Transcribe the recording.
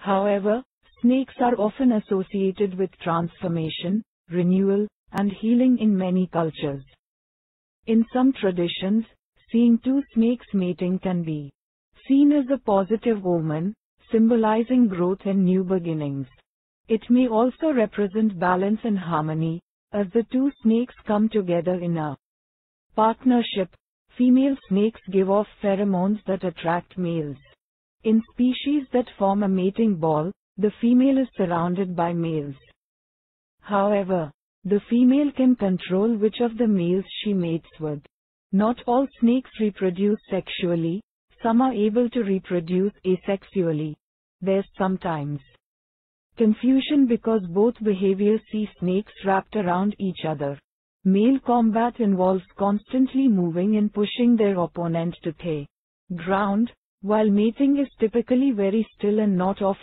However, snakes are often associated with transformation, renewal, and healing in many cultures. In some traditions, seeing two snakes mating can be seen as a positive omen, symbolizing growth and new beginnings. It may also represent balance and harmony, as the two snakes come together in a partnership. Female snakes give off pheromones that attract males. In species that form a mating ball, the female is surrounded by males. However, the female can control which of the males she mates with. Not all snakes reproduce sexually, some are able to reproduce asexually. There's sometimes confusion because both behaviors see snakes wrapped around each other. Male combat involves constantly moving and pushing their opponent to the ground, while mating is typically very still and not often